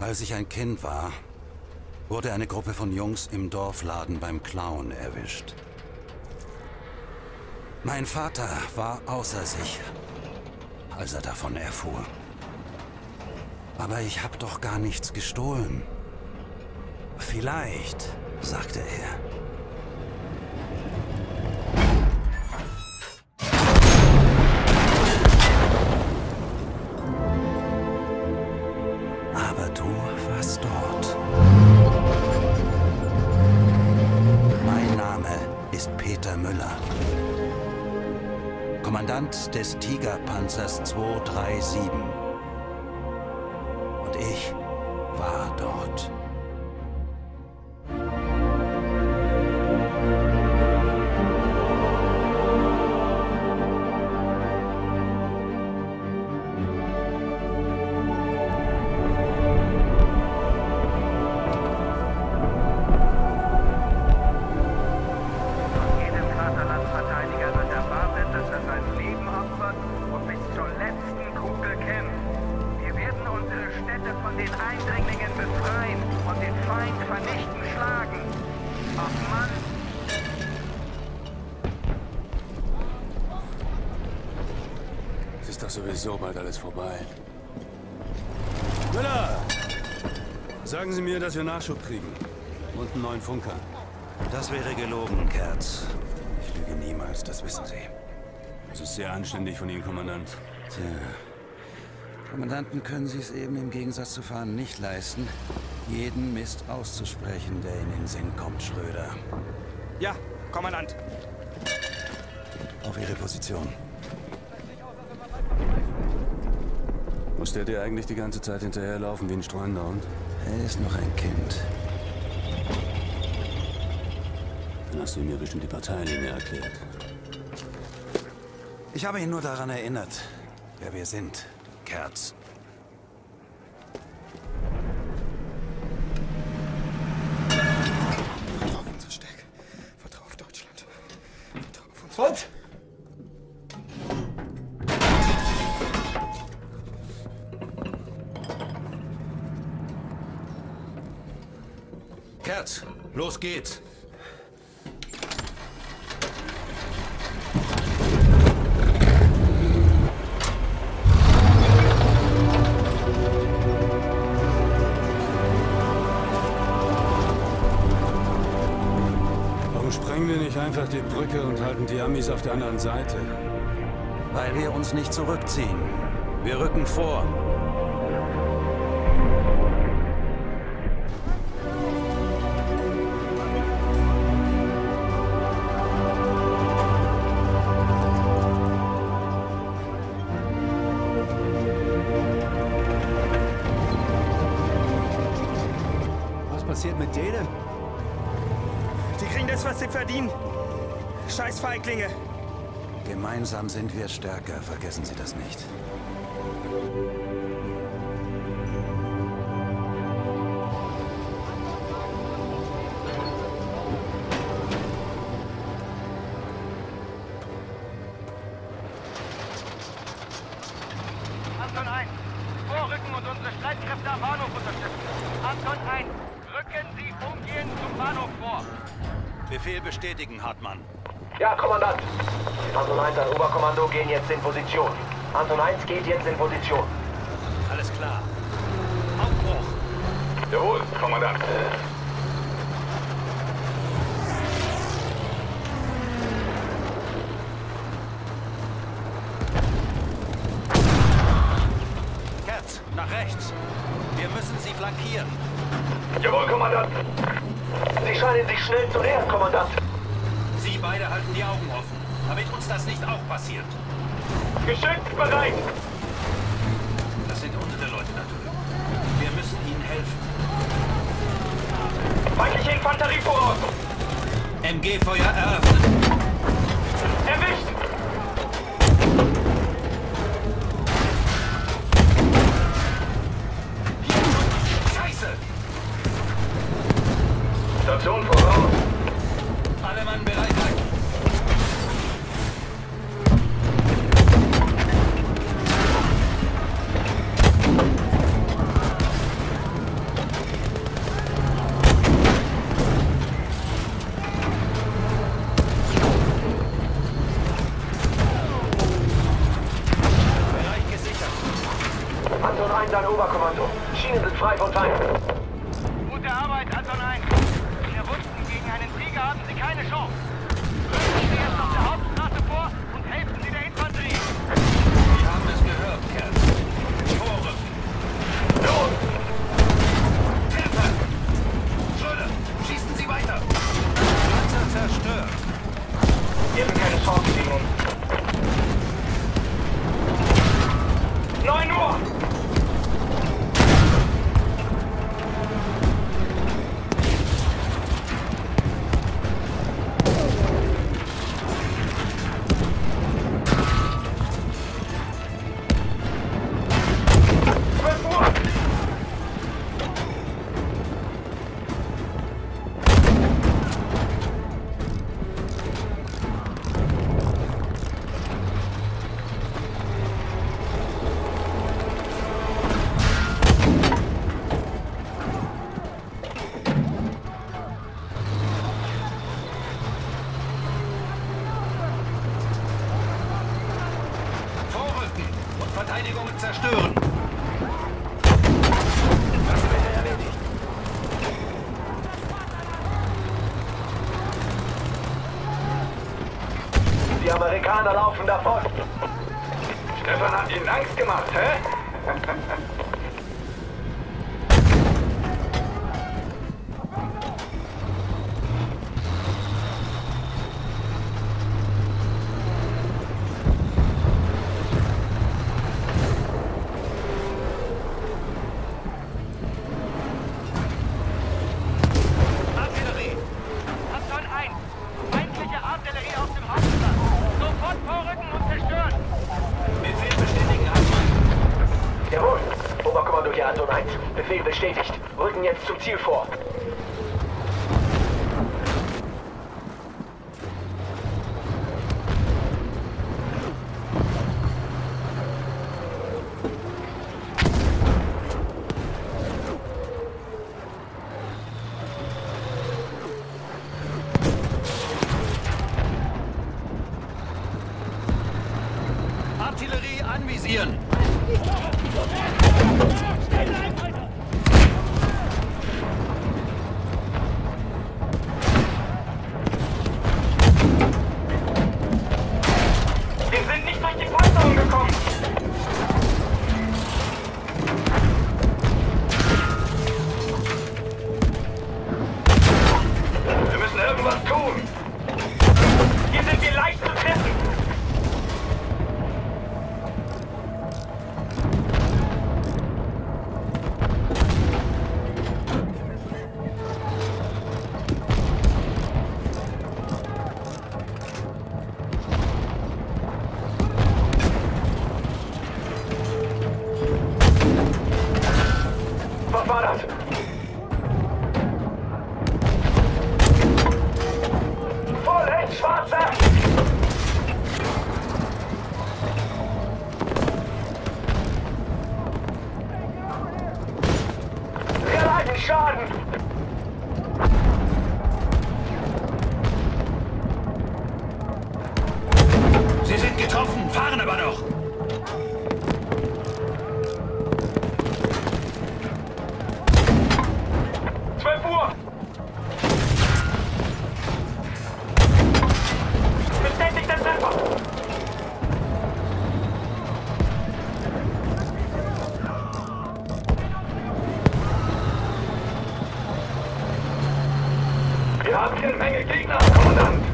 Als ich ein Kind war, wurde eine Gruppe von Jungs im Dorfladen beim Clown erwischt. Mein Vater war außer sich, als er davon erfuhr. Aber ich habe doch gar nichts gestohlen. Vielleicht, sagte er. Kommandant des Tigerpanzers 237. Und ich war dort. Ist doch sowieso bald alles vorbei. Müller! Sagen Sie mir, dass wir Nachschub kriegen. Und einen neuen Funker. Das wäre gelogen, Kerz. Ich lüge niemals, das wissen Sie. Das ist sehr anständig von Ihnen, Kommandant. Tja. Kommandanten können Sie es eben im Gegensatz zu Fahren nicht leisten, jeden Mist auszusprechen, der Ihnen in den Sinn kommt, Schröder. Ja, Kommandant. Auf Ihre Position. Muss der dir eigentlich die ganze Zeit hinterherlaufen wie ein streunender Hund? Er ist noch ein Kind. Dann hast du ihm ja bestimmt die Parteilinie erklärt. Ich habe ihn nur daran erinnert, wer wir sind, Kerz. Vertrau auf unsere Stärke. Vertrau auf Deutschland. Vertrau auf uns. Und? Los geht's. Warum sprengen wir nicht einfach die Brücke und halten die Amis auf der anderen Seite? Weil wir uns nicht zurückziehen. Wir rücken vor. Sie verdienen. Scheiß Feiglinge. Gemeinsam sind wir stärker, vergessen Sie das nicht. Anton 1, vorrücken und unsere Streitkräfte am Bahnhof unterstützen. Anton 1, rücken Sie umgehend zum Bahnhof vor. Befehl bestätigen, Hartmann. Ja, Kommandant. Anton 1 an Oberkommando gehen jetzt in Position. Anton 1 geht jetzt in Position. Alles klar. Aufbruch. Jawohl, Kommandant. Kerz, nach rechts. Wir müssen sie flankieren. Jawohl, Kommandant. Sie scheinen sich schnell zu nähern, Kommandant. Sie beide halten die Augen offen, damit uns das nicht auch passiert. Geschütz bereit. Das sind unsere Leute natürlich. Wir müssen ihnen helfen. Feindliche Infanterie voraus. MG-Feuer eröffnen. 技术。Wir haben hier eine Menge Gegner, Kommandant.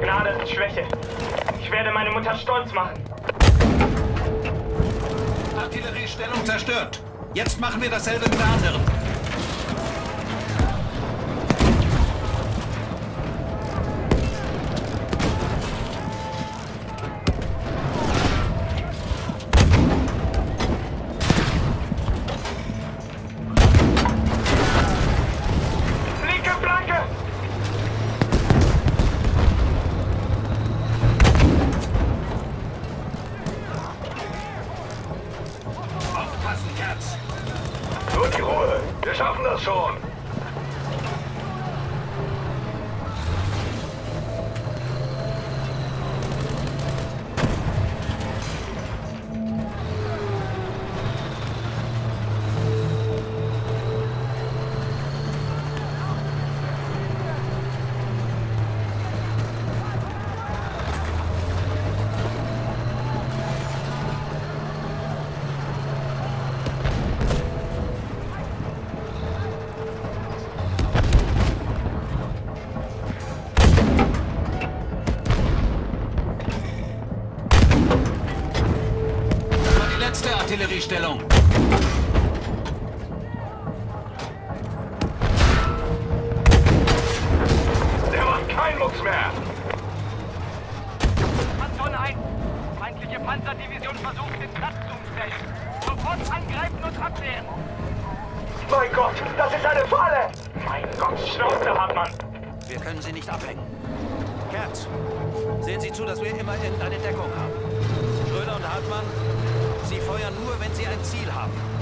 Gnade ist Schwäche. Ich werde meine Mutter stolz machen. Artilleriestellung zerstört. Jetzt machen wir dasselbe mit der anderen. Artilleriestellung. Der macht keinen Mucks mehr! Anton 1. Feindliche Panzerdivision versucht, den Platz zu umstellen. Sofort angreifen und abwehren. Mein Gott, das ist eine Falle! Mein Gott, Schnauze, Hartmann! Wir können sie nicht ablenken. Kerz, sehen Sie zu, dass wir immer irgendeine Deckung haben. Schröder und Hartmann, feuern nur, wenn Sie ein Ziel haben.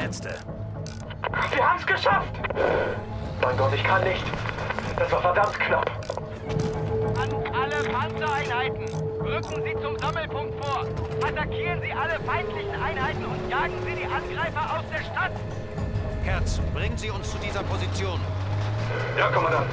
Letzte. Wir haben's geschafft! Mein Gott, ich kann nicht. Das war verdammt knapp. An alle Panzereinheiten. Rücken Sie zum Sammelpunkt vor. Attackieren Sie alle feindlichen Einheiten und jagen Sie die Angreifer aus der Stadt. Kerz, bringen Sie uns zu dieser Position. Ja, Kommandant.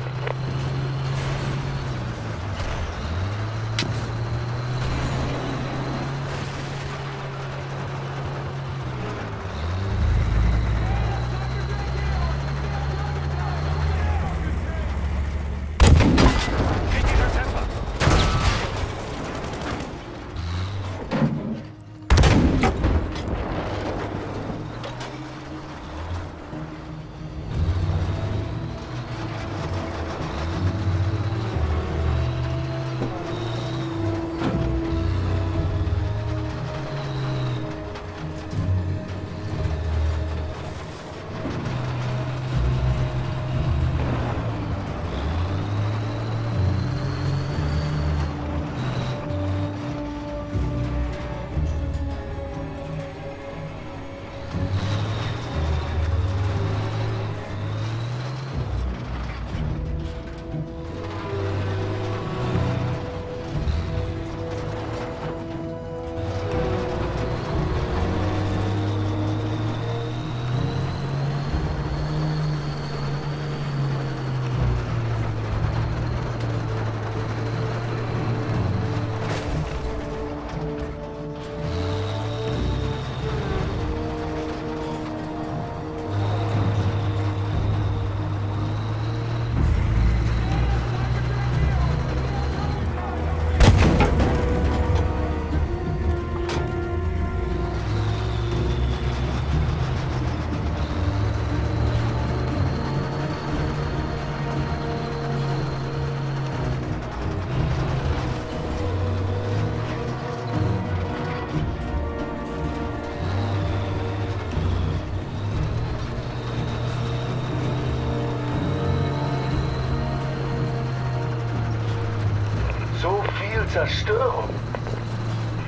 So viel Zerstörung.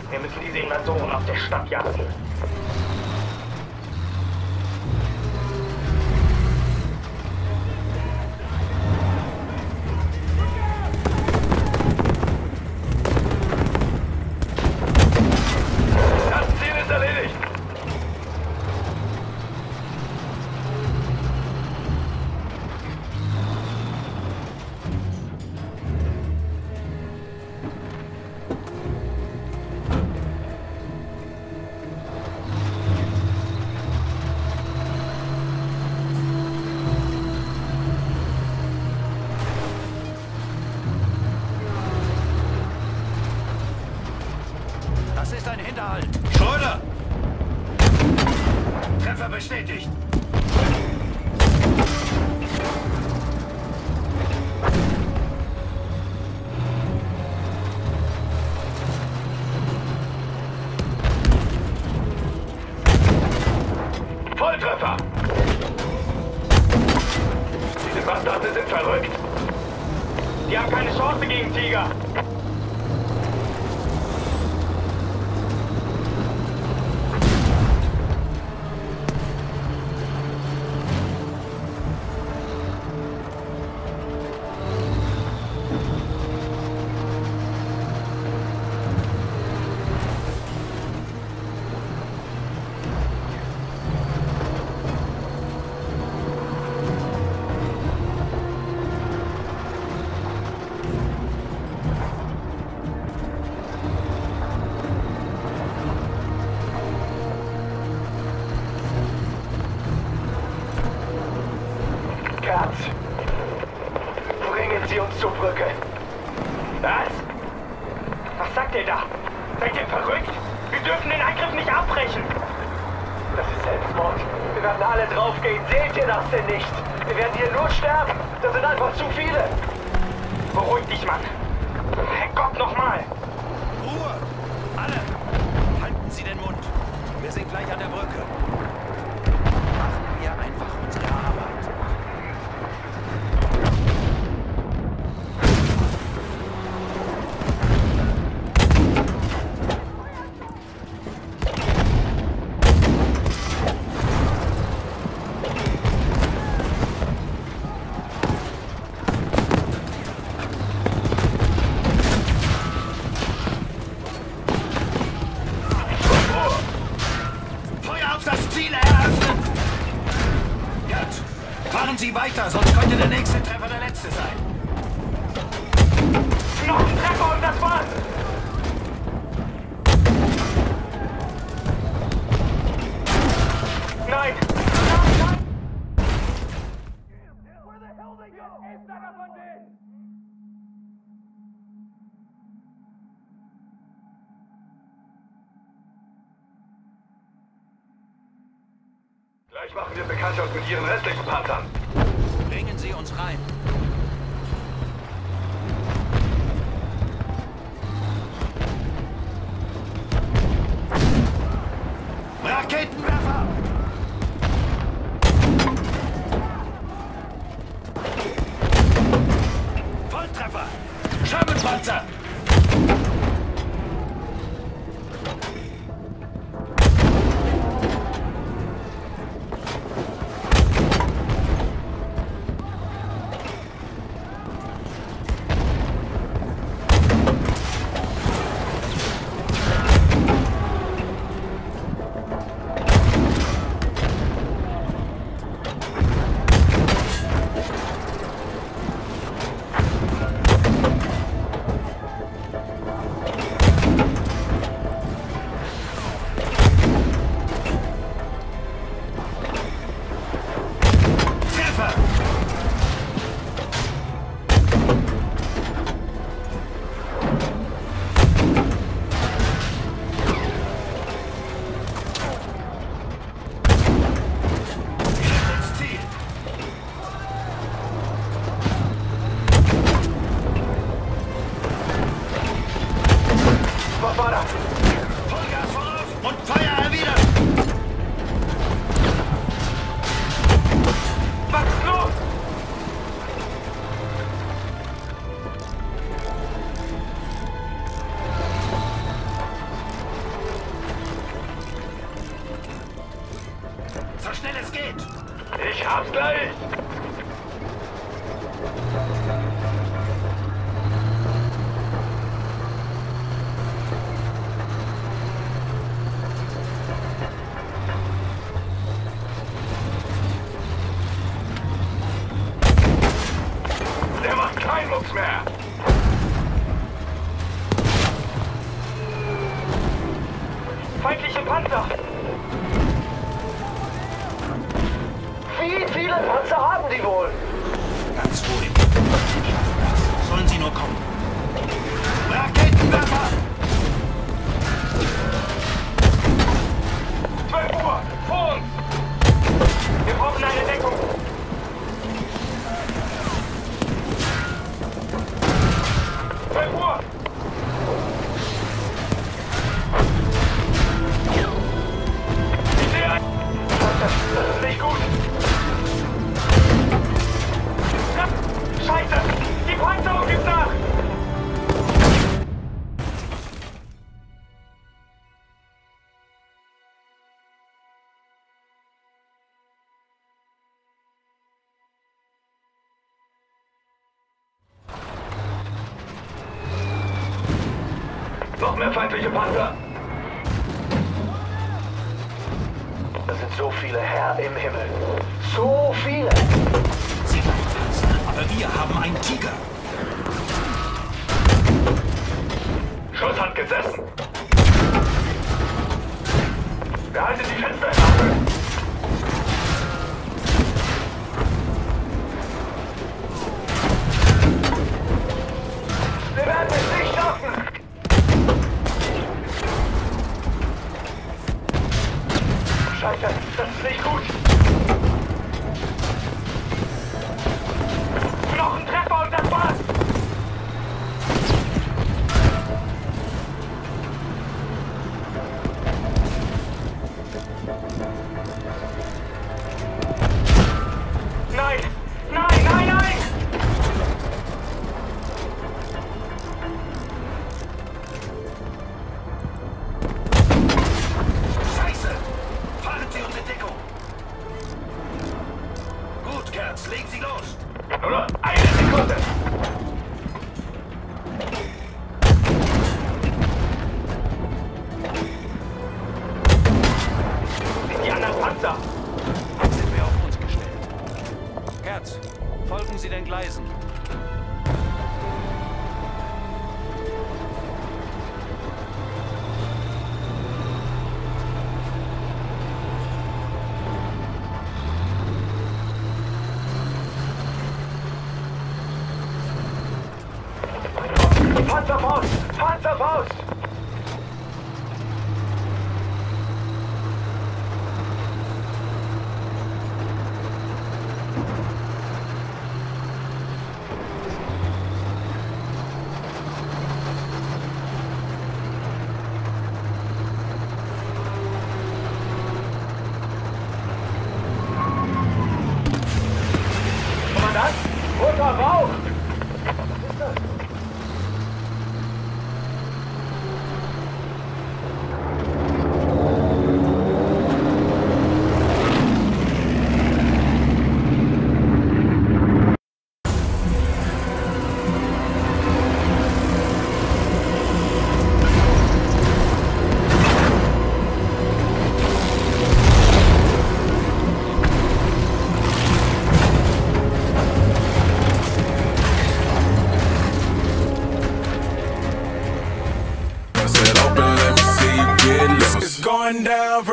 Wir müssen diese Invasoren aus der Stadt jagen. Das ist ein Hinterhalt. Schröder! Treffer bestätigt. 中 Gleich machen wir Bekanntschaft mit Ihren restlichen Panzern. Bringen Sie uns rein. Raketenwerfer! Volltreffer! Schirmenpanzer! getroffene feindliche Panzer. Das sind so viele Herr im Himmel. So viele! Aber wir haben einen Tiger. Schuss hat gesessen. Behaltet die Fenster in Auge. Scheiße, das ist nicht gut. Folgen Sie den Gleisen. carnaval? one down.